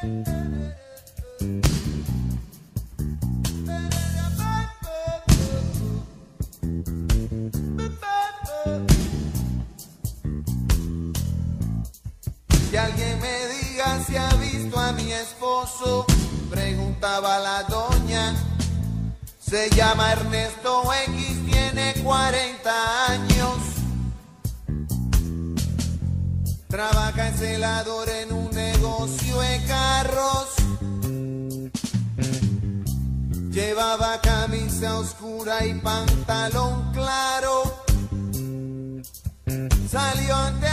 Que alguien me diga si ha visto a mi esposo, preguntaba la doña. Se llama Ernesto X, tiene 40 años. Trabaja en celador en un negocio Camisa oscura y pantalón claro. Salió ante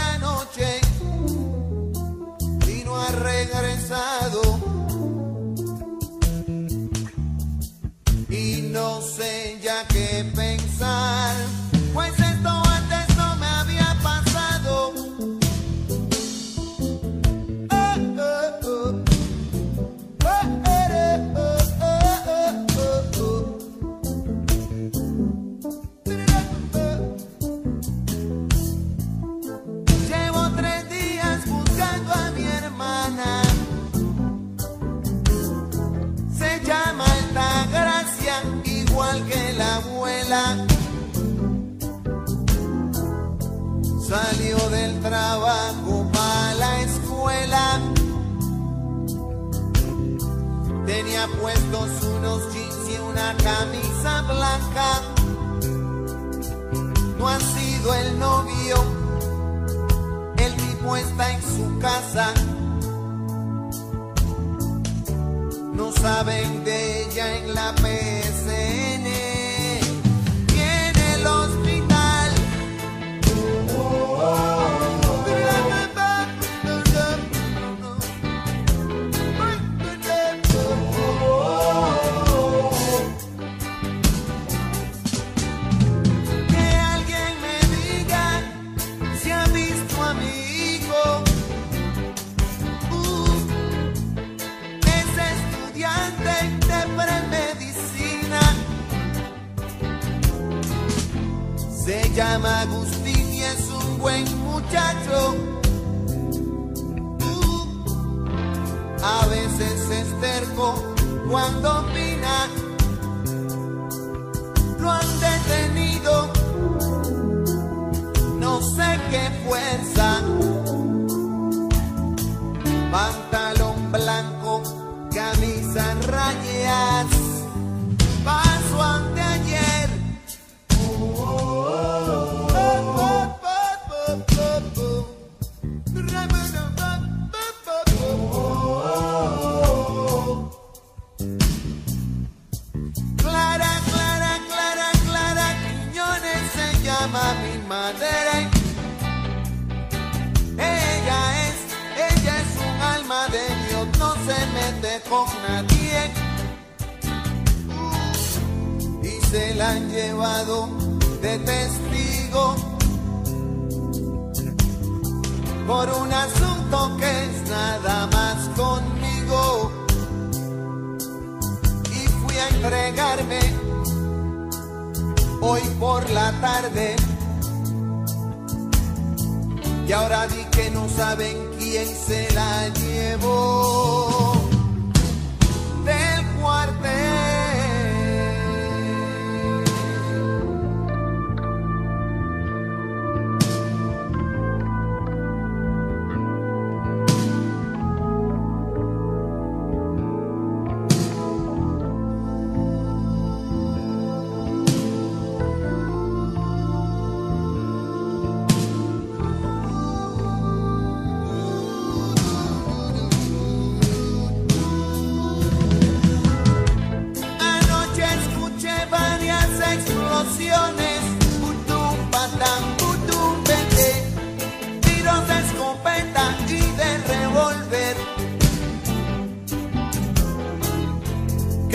Salió del trabajo para la escuela. Tenía puestos unos jeans y una camisa blanca. No ha sido el novio. El tipo está en su casa. No saben de ella en la PSN. Llama Agustín y es un buen muchacho. Uh, a veces es terco cuando opina. Se llama mi madre. Ella es, ella es un alma de Dios, no se mete con nadie. Y se la han llevado de testigo por un asunto que es nada más conmigo. Y fui a entregarme hoy por la tarde. Y ahora di que no saben quién se la llevó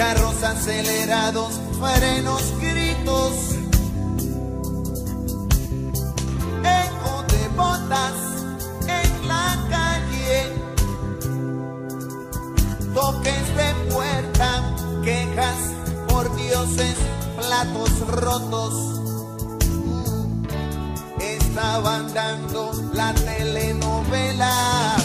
Carros acelerados, frenos, gritos, eco de botas en la calle. Toques de puerta, quejas por dioses, platos rotos. Estaban dando la telenovela,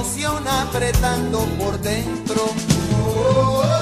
emoción apretando por dentro. Oh, oh, oh.